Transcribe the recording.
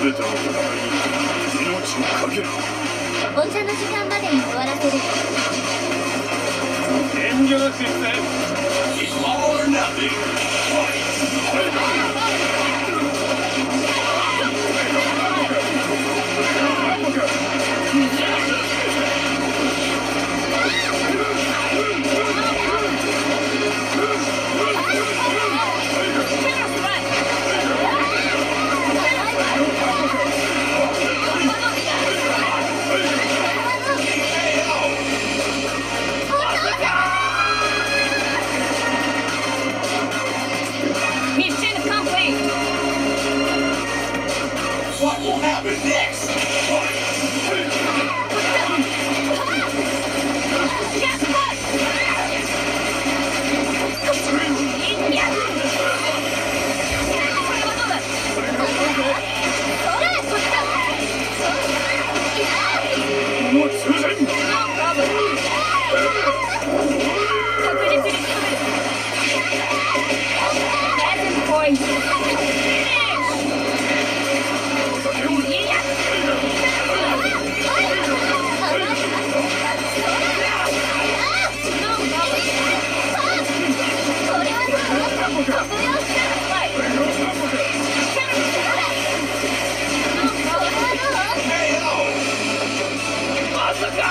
全ての戦いに命を懸けるお茶の時間までに終わらせる。遠慮なく言って。It's all or nothing. Mission What will happen next? Point. the God.